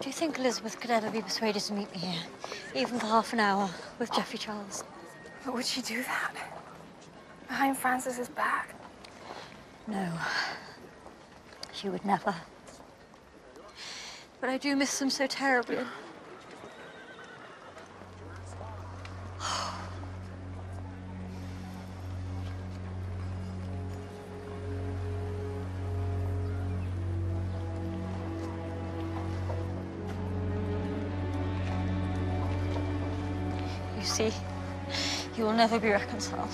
Do you think Elizabeth could ever be persuaded to meet me here, even for half an hour, with Geoffrey Charles? But would she do that? Behind Francis's back? No. She would never. But I do miss them so terribly. You see, you will never be reconciled.